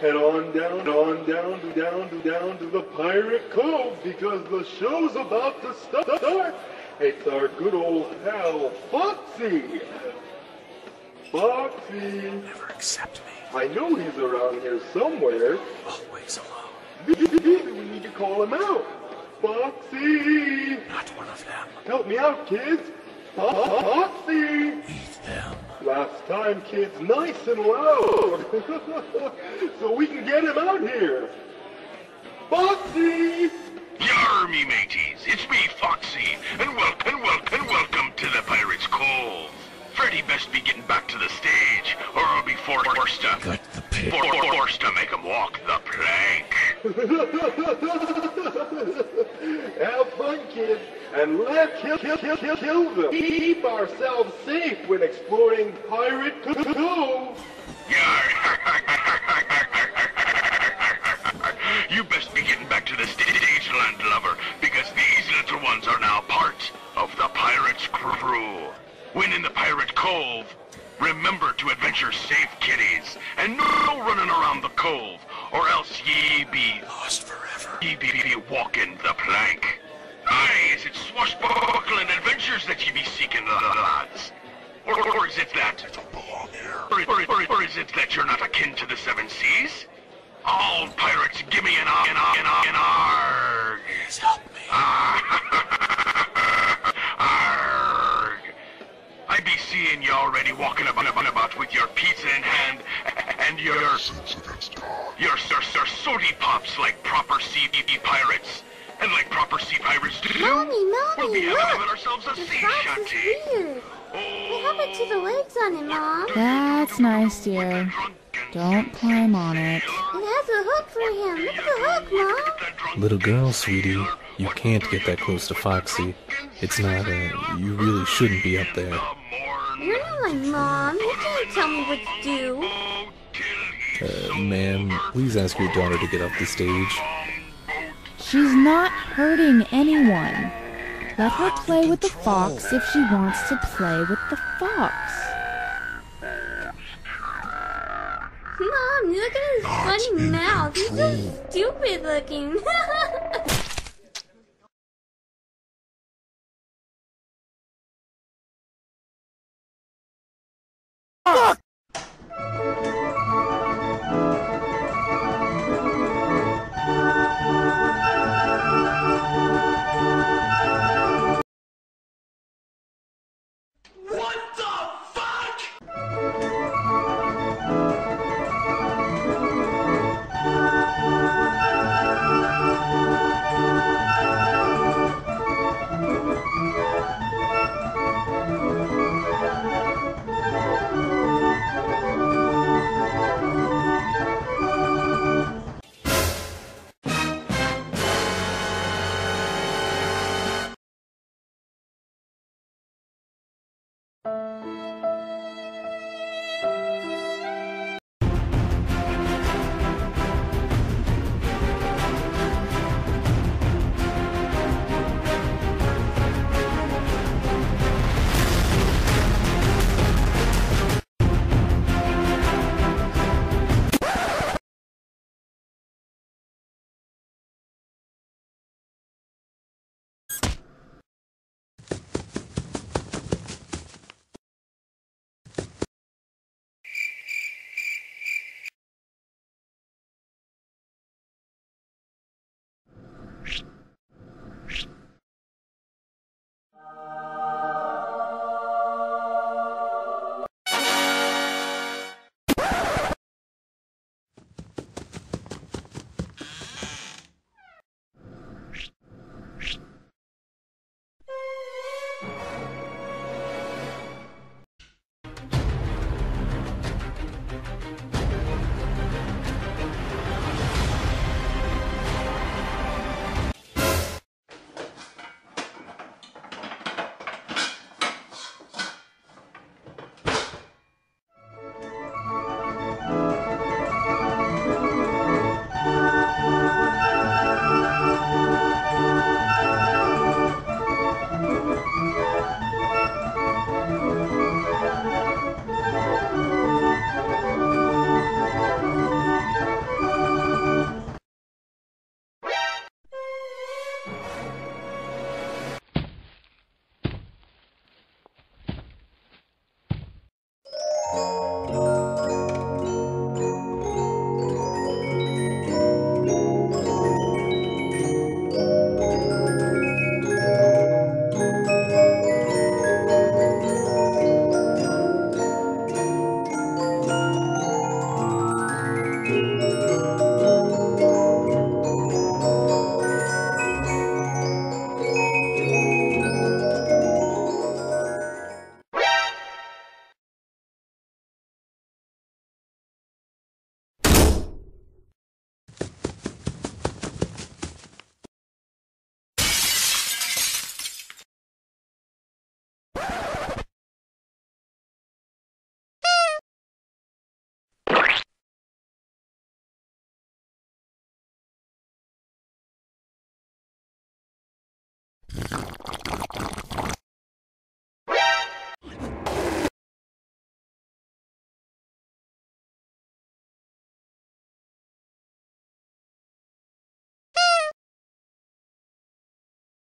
head on down, on down, to down, to down to the Pirate Cove because the show's about to start. It's our good old pal, Foxy. Foxy. Never accept me. I know he's around here somewhere. Always alone. Maybe we need to call him out. Foxy! Not one of them. Help me out, kids! Foxy! Eat them. Last time, kids, nice and loud! so we can get him out here! Foxy! Yar, me mateys, it's me, Foxy, and welcome, welcome, welcome to the Pirate's Cove. Freddy best be getting back to the stage, or I'll be forced to... Gut the pig. For- for- forced to make him walk the plank. Have fun, kids, and let's kill, kill, kill, kill, kill them! Keep ourselves safe when exploring Pirate Cove! You best be getting back to the stage, land lover, because these little ones are now part of the pirate's crew. When in the pirate cove, remember to adventure safe, kiddies, and no running around the cove, or else ye be Lost forever. ye be, be walking the plank. Aye, is it swashbuckling adventures that ye be seeking, lads? Or, or is it that Don't belong here. or, or, or, is it that you're not akin to the seven seas? All pirates, give me an arg, an arg, an arg, an arg. Please help me. Arg. I be seeing you already walking about, about, about with your pizza in hand and your your your, your, your pops like proper sea pirates. And like proper sea pirates do, Mommy, we'll be Mommy, having look! ourselves a The sea fox is shanty. weird. What happened to the legs on it, Mom? That's nice, dear. Don't climb on it. It has a hook for him. Look at the hook, Mom. Little girl, sweetie, you can't get that close to Foxy. It's not, uh, a... you really shouldn't be up there. You're not my mom. You can't tell me what to do. Uh, ma'am, please ask your daughter to get off the stage. She's not hurting anyone. Let her play with the fox if she wants to play with the fox. Mom, look at his funny mouth. He's so stupid looking.